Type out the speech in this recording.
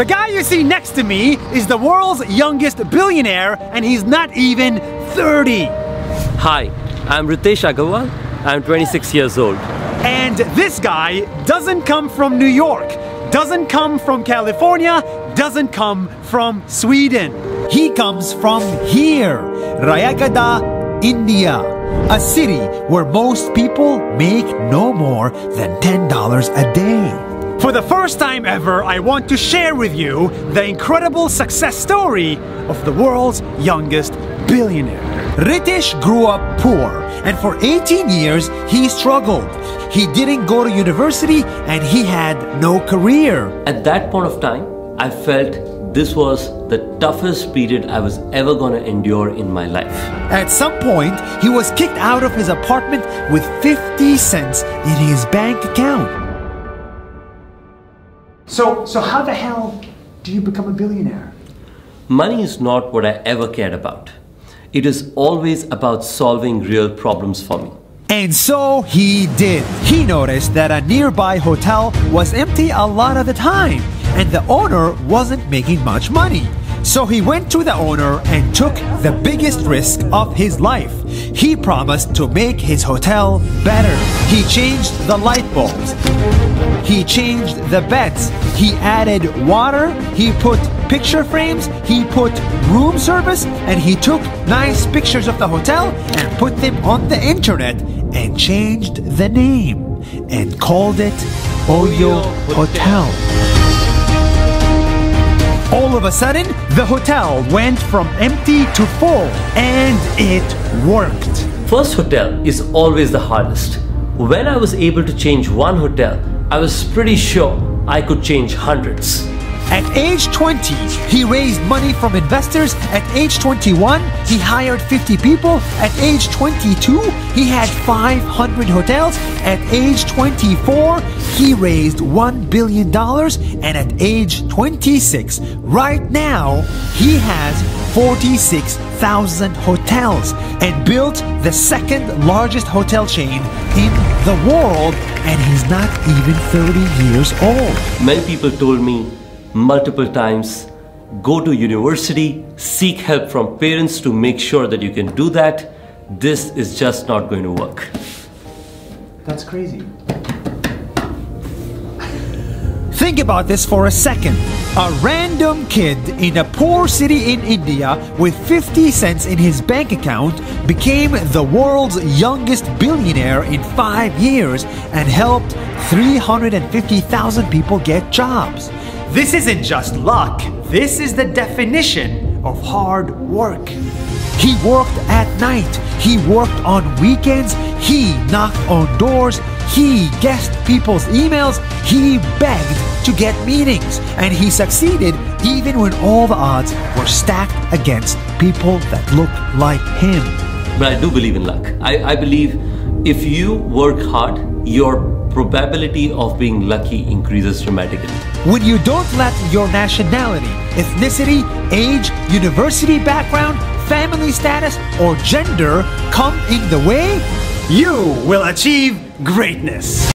The guy you see next to me is the world's youngest billionaire, and he's not even 30. Hi, I'm Ritesh Agarwal. I'm 26 years old. And this guy doesn't come from New York, doesn't come from California, doesn't come from Sweden. He comes from here, Rayagada, India, a city where most people make no more than $10 a day. For the first time ever, I want to share with you the incredible success story of the world's youngest billionaire. Ritesh grew up poor, and for 18 years he struggled. He didn't go to university and he had no career. At that point of time, I felt this was the toughest period I was ever going to endure in my life. At some point, he was kicked out of his apartment with 50 cents in his bank account. So, so how the hell do you become a billionaire? Money is not what I ever cared about. It is always about solving real problems for me. And so he did. He noticed that a nearby hotel was empty a lot of the time, and the owner wasn't making much money. So he went to the owner and took the biggest risk of his life. He promised to make his hotel better. He changed the light bulbs. He changed the beds. He added water. He put picture frames. He put room service. And he took nice pictures of the hotel and put them on the internet and changed the name and called it Oyo Hotel. All of a sudden, the hotel went from empty to full and it worked. First hotel is always the hardest. When I was able to change one hotel, I was pretty sure I could change hundreds. At age 20, he raised money from investors. At age 21, he hired 50 people. At age 22, he had 500 hotels. At age 24, he raised $1 billion. And at age 26, right now, he has 46,000 hotels and built the second largest hotel chain in the world. And he's not even 30 years old. Many people told me multiple times go to university, seek help from parents to make sure that you can do that. This is just not going to work. That's crazy. Think about this for a second. A random kid in a poor city in India with 50 cents in his bank account became the world's youngest billionaire in five years and helped 350,000 people get jobs. This isn't just luck, this is the definition of hard work. He worked at night, he worked on weekends, he knocked on doors, he guessed people's emails, he begged to get meetings, and he succeeded even when all the odds were stacked against people that looked like him. But I do believe in luck. I, I believe if you work hard, your probability of being lucky increases dramatically. When you don't let your nationality, ethnicity, age, university background, family status, or gender come in the way, you will achieve greatness.